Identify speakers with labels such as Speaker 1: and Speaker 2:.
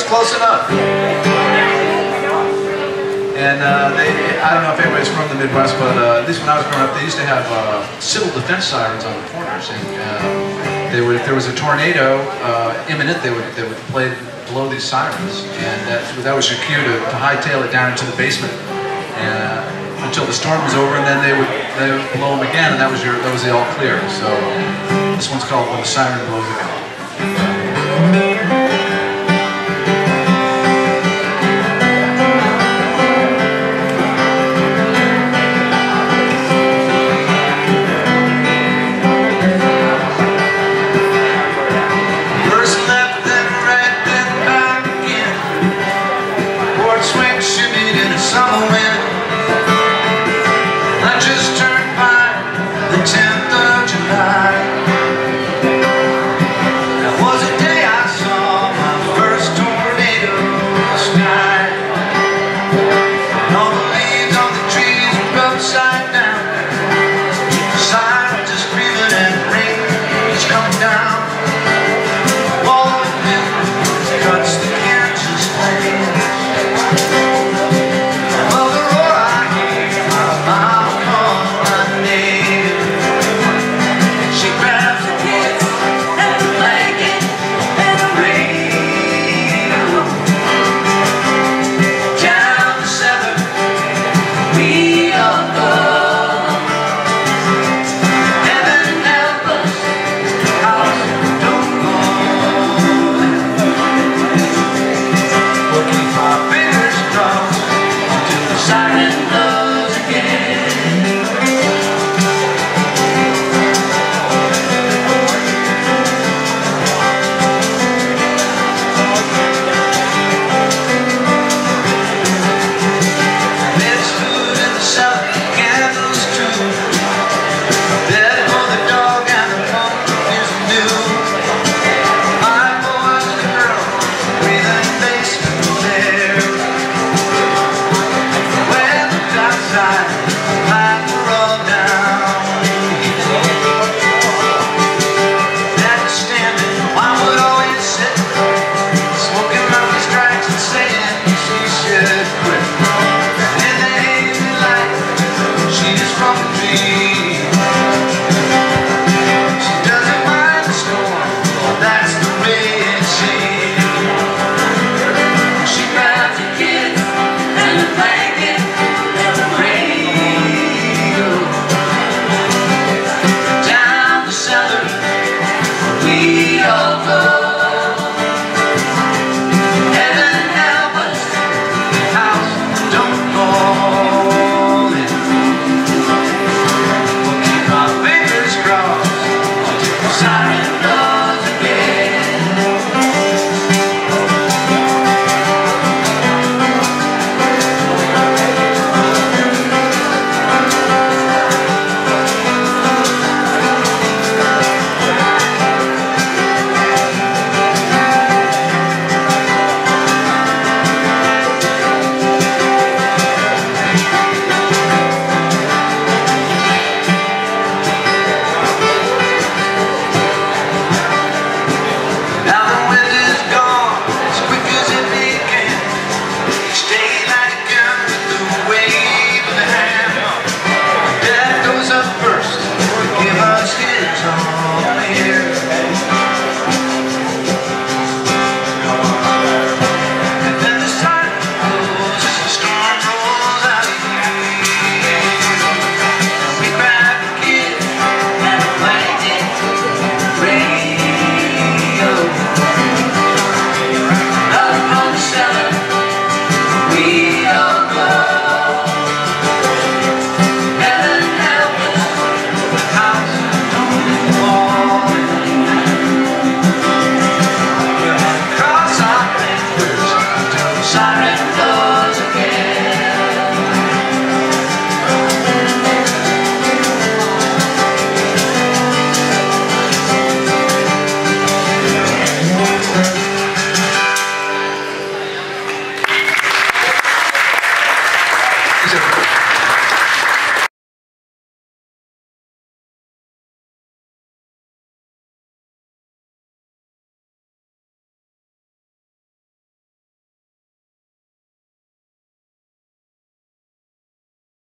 Speaker 1: That's close enough. And uh, they, I don't know if anybody's from the Midwest, but uh, at least when I was growing up, they used to have uh, civil defense sirens on the corners. And uh, they would, if there was a tornado uh, imminent, they would, they would play, blow these sirens. And that, that was your cue to, to hightail it down into the basement. And, uh, until the storm was over, and then they would, they would blow them again, and that was your, that was the all clear. So this one's called When the Siren Blows Again.